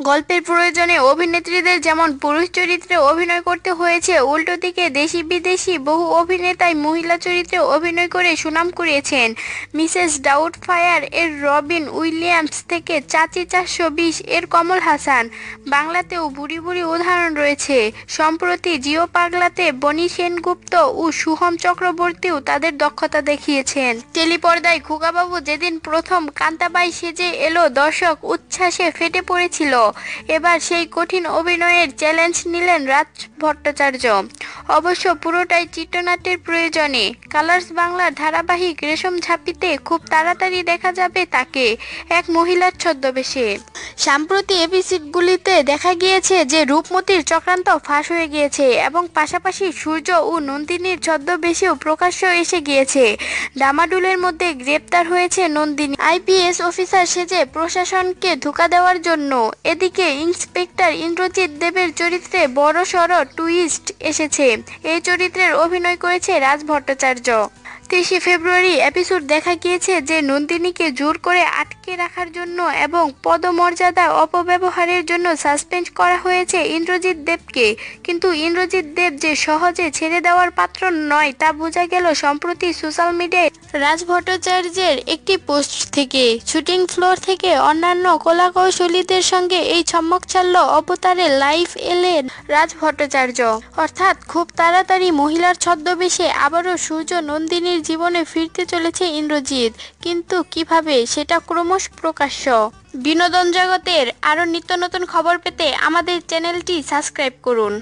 গল্পের প্রয়োজনে অভিনেত্রীদের যেমন পুরুষ চরিত্রে অভিনয় করতে হয়েছে, উল্টো দিকে দেশি বিদেশি বহু অভিনেতাই মহিলা চরিত্রে অভিনয় করে সুনাম কুড়িয়েছেন। মিসেস ডাউট ফায়ার এর রবিন উইলিয়ামস থেকে চাচি চারশো বিশ এর কমল হাসান। বাংলাতেও বুড়ি বুড়ি উদাহরণ রয়েছে। সম্প্রতি জিও পাগলাতে বনি সেনগুপ্ত ও সুহম চক্রবর্তীও তাদের দক্ষতা দেখিয়েছেন। টেলিপর্দায় খুকাবাবু যেদিন প্রথম কান্তাবাই সেজে এলো, দর্শক উচ্ছ্বাসে ফেটে পড়েছিল। এবার সেই কঠিন অভিনয়ের চ্যালেঞ্জ নিলেন রাজ ভট্টাচার্য। অবশ্য পুরোটাই চিত্রনাট্যের প্রয়োজনে। কালার্স বাংলার ধারাবাহিক রেশম ঝাঁপিতে খুব তাড়াতাড়ি দেখা যাবে তাকে, এক মহিলার ছদ্মবেশে। সাম্প্রতি এপিসিডগুলিতে দেখা গিয়েছে যে রূপমতির চক্রান্ত ফাঁস হয়ে গিয়েছে এবং পাশাপাশি সূর্য ও নন্দিনীর ছদ্মবেশেও প্রকাশ্য এসে গিয়েছে। ডামাডুলের মধ্যে গ্রেপ্তার হয়েছে নন্দিনী। আইপিএস অফিসার সেজে প্রশাসনকে ধোকা দেওয়ার জন্য। এদিকে ইন্সপেক্টর ইন্দ্রজিৎ দেবের চরিত্রে বড় সড় টুইস্ট এসেছে। এই চরিত্রের অভিনয় করেছে রাজ ভট্টাচার্য। তেইশে ফেব্রুয়ারি এপিসোড দেখা গিয়েছে যে নন্দিনীকে জোর করে আটকে রাখার জন্য এবং পদমর্যাদা অপব্যবহারের জন্য সাসপেন্ড করা হয়েছে ইন্দ্রজিৎ দেবকে। কিন্তু ইন্দ্রজিৎ দেব যে সহজে ছেড়ে দেওয়ার পাত্র নয় তা বোঝা গেল সম্প্রতি সোশ্যাল মিডিয়ায় রাজ ভট্টাচার্যের একটি পোস্ট থেকে। শুটিং ফ্লোর থেকে অন্যান্য কলাকৌশলীদের সঙ্গে এই চমকচাল্য অবতারে লাইভ এলেন রাজ ভট্টাচার্য অর্থাৎ খুব তাড়াতাড়ি মহিলার ছদ্মবেশে আবারও সূর্য নন্দিনীর জীবনে ফিরতে চলেছে ইন্দ্রজিৎ, কিন্তু কীভাবে সেটা ক্রমশ প্রকাশ্য। বিনোদন জগতের আরও নিত্য নতুন খবর পেতে আমাদের চ্যানেলটি সাবস্ক্রাইব করুন।